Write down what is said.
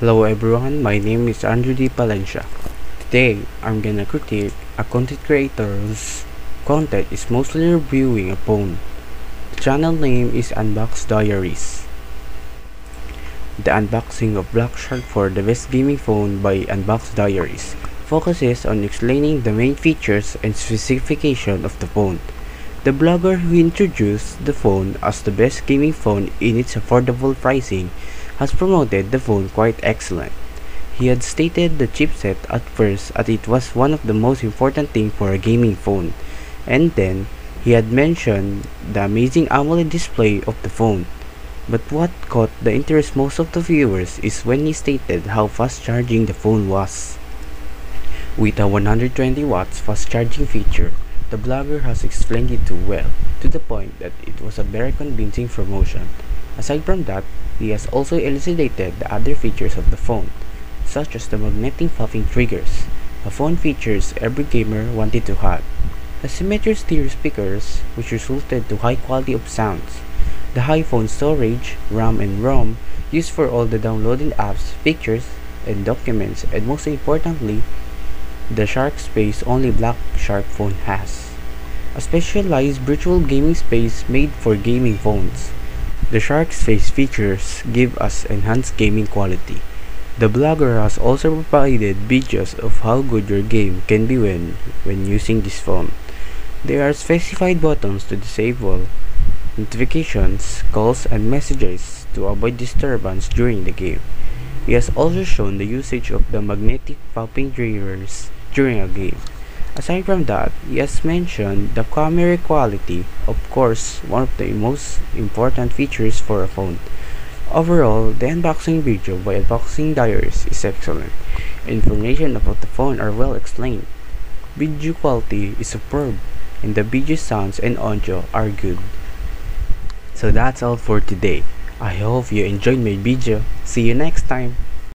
Hello everyone, my name is Andrew D. Palencia. Today, I'm gonna critique a content creator's content is mostly reviewing a phone. The channel name is Unbox Diaries. The unboxing of Black Shark 4 the best gaming phone by Unbox Diaries focuses on explaining the main features and specification of the phone. The blogger who introduced the phone as the best gaming phone in its affordable pricing has promoted the phone quite excellent. He had stated the chipset at first as it was one of the most important thing for a gaming phone, and then he had mentioned the amazing AMOLED display of the phone. But what caught the interest most of the viewers is when he stated how fast charging the phone was. With a 120 watts fast charging feature, the blogger has explained it too well, to the point that it was a very convincing promotion. Aside from that, he has also elucidated the other features of the phone, such as the magnetic popping triggers, a phone features every gamer wanted to have, the symmetric stereo speakers, which resulted to high quality of sounds, the high phone storage, RAM and ROM, used for all the downloading apps, pictures, and documents, and most importantly, the Shark space only Black Shark phone has. A specialized virtual gaming space made for gaming phones. The Shark Space features give us enhanced gaming quality. The blogger has also provided videos of how good your game can be when, when using this phone. There are specified buttons to disable notifications, calls, and messages to avoid disturbance during the game. He has also shown the usage of the magnetic popping triggers during a game. Aside from that, he has mentioned the camera quality, of course, one of the most important features for a phone. Overall, the unboxing video by Unboxing Diaries is excellent. Information about the phone are well explained. Video quality is superb, and the video sounds and audio are good. So that's all for today. I hope you enjoyed my video. See you next time.